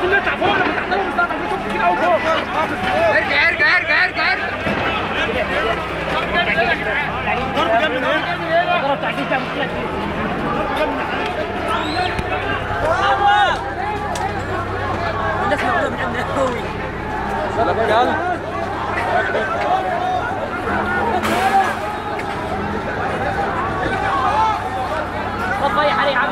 في اللي تحت فوق لما تحت لهم تحت فوق كتير قوي فوق ارجع ارجع ارجع ارجع ارجع ضرب جنب من هنا ضرب تعديل ده مشكله كبيره الناس مقلوبه من عندنا قوي سلام يا قال طب عليه يا عم